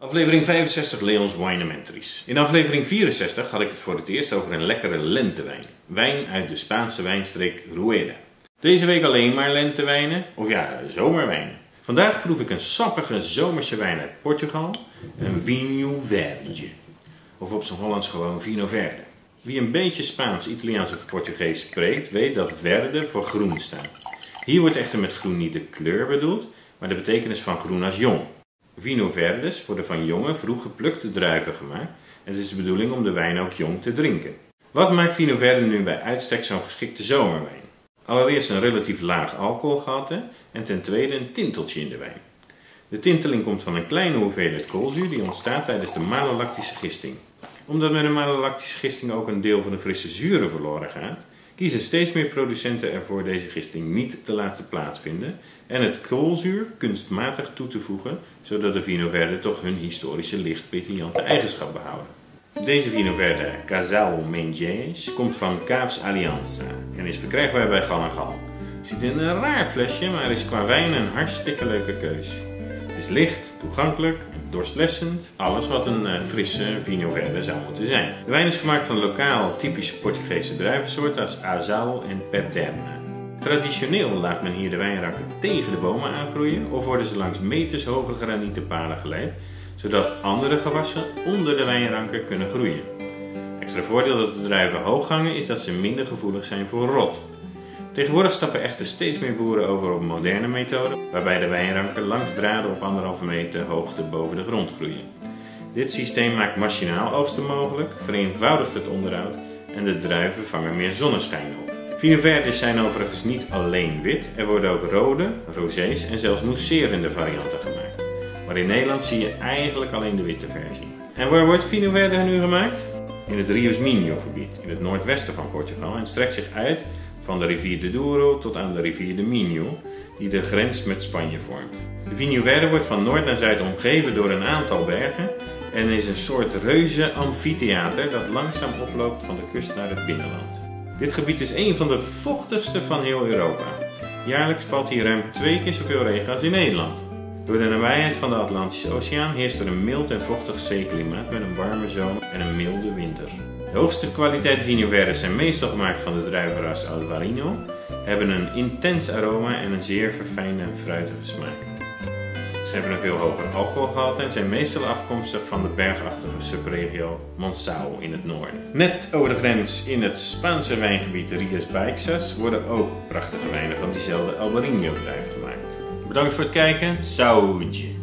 Aflevering 65 Leons Winementaries. In aflevering 64 had ik het voor het eerst over een lekkere lentewijn. Wijn uit de Spaanse wijnstreek Rueda. Deze week alleen maar lentewijnen, of ja, zomerwijnen. Vandaag proef ik een sappige zomerse wijn uit Portugal, een Vinho Verde. Of op zijn Hollands gewoon Vino Verde. Wie een beetje Spaans, Italiaans of Portugees spreekt, weet dat verde voor groen staat. Hier wordt echter met groen niet de kleur bedoeld, maar de betekenis van groen als jong. Vino verdes worden van jonge, vroeg geplukte druiven gemaakt en het is de bedoeling om de wijn ook jong te drinken. Wat maakt Vino verde nu bij uitstek zo'n geschikte zomerwijn? Allereerst een relatief laag alcoholgehalte en ten tweede een tinteltje in de wijn. De tinteling komt van een kleine hoeveelheid koolzuur die ontstaat tijdens de malolactische gisting. Omdat met een malolactische gisting ook een deel van de frisse zuren verloren gaat, kiezen steeds meer producenten ervoor deze gisting niet te laten plaatsvinden en het koolzuur kunstmatig toe te voegen, zodat de Vino Verde toch hun historische licht eigenschap behouden. Deze Vino Verde Casal Menges komt van Caves Alianza en is verkrijgbaar bij Gal. Ziet in een raar flesje, maar is qua wijn een hartstikke leuke keus. Is licht, toegankelijk dorstlessend. Alles wat een uh, frisse Vino Verde zou moeten zijn. De wijn is gemaakt van lokaal typische Portugese druivensoorten als Azal en Perterna. Traditioneel laat men hier de wijnranken tegen de bomen aangroeien of worden ze langs meters hoge granieten palen geleid, zodat andere gewassen onder de wijnranken kunnen groeien. Extra voordeel dat de druiven hoog hangen is dat ze minder gevoelig zijn voor rot. Tegenwoordig stappen echter steeds meer boeren over op moderne methoden, waarbij de wijnranken langs draden op anderhalve meter hoogte boven de grond groeien. Dit systeem maakt machinaal oogsten mogelijk, vereenvoudigt het onderhoud en de druiven vangen meer zonneschijn op. Vinoverdes zijn overigens niet alleen wit, er worden ook rode, rosés en zelfs mousserende varianten gemaakt. Maar in Nederland zie je eigenlijk alleen de witte versie. En waar wordt Vino Verde nu gemaakt? In het Rios Minho gebied, in het noordwesten van Portugal en strekt zich uit van de rivier de Douro tot aan de rivier de Minho, die de grens met Spanje vormt. De Vinho Verde wordt van noord naar zuid omgeven door een aantal bergen en is een soort reuze amfitheater dat langzaam oploopt van de kust naar het binnenland. Dit gebied is een van de vochtigste van heel Europa. Jaarlijks valt hier ruim twee keer zoveel regen als in Nederland. Door de nabijheid van de Atlantische Oceaan heerst er een mild en vochtig zeeklimaat met een warme zomer en een milde winter. De hoogste kwaliteit Verdes zijn meestal gemaakt van de druivenras Alvarino, hebben een intens aroma en een zeer verfijnde en fruitige smaak. Ze hebben een veel hoger alcoholgehalte en zijn meestal afkomstig van de bergachtige subregio Montsau in het noorden. Net over de grens in het Spaanse wijngebied Rias Baixas worden ook prachtige wijnen van diezelfde Albarino druif gemaakt. Bedankt voor het kijken. Saúde!